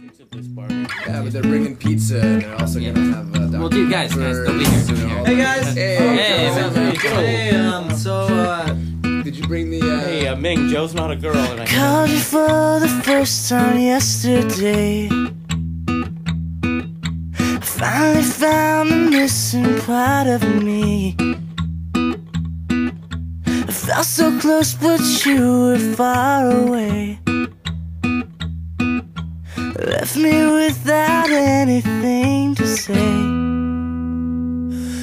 Yeah, but they're bringing pizza and they're also Yeah. gonna have. Uh, Well, dude, guys, guys, don't be here, don't be here. Hey guys. Hey, Hey, what's up, man. Hey, um, so, uh, Did you bring the? Uh, Hey, uh, Ming, Joe's not a girl, and I Called you for the first time yesterday. Finally found the missing part of me. I felt so close, but you were far away. Left me without anything to say.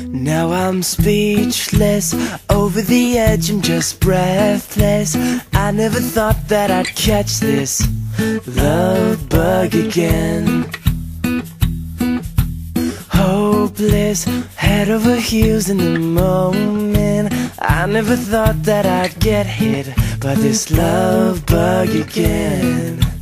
Now I'm speechless, over the edge, I'm just breathless. I never thought that I'd catch this love bug again. Hopeless, head over heels in the moment. I never thought that I'd get hit by this love bug again.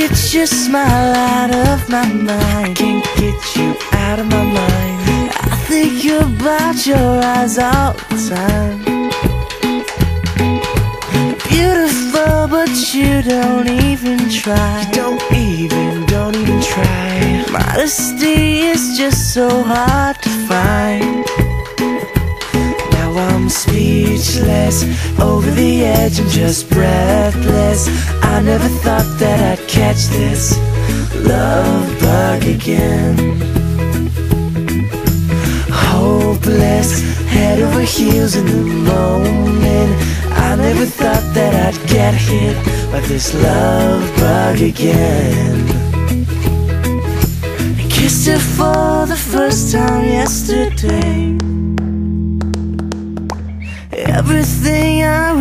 Get your smile out of my mind. Can't get you out of my mind. I think about your eyes all the time. Beautiful, but you don't even try. You don't even, don't even try. Modesty is just so hard to find. Speechless, over the edge, I'm just breathless. I never thought that I'd catch this love bug again. Hopeless, head over heels in the moment. I never thought that I'd get hit by this love bug again. I kissed her for the first time yesterday. Everything I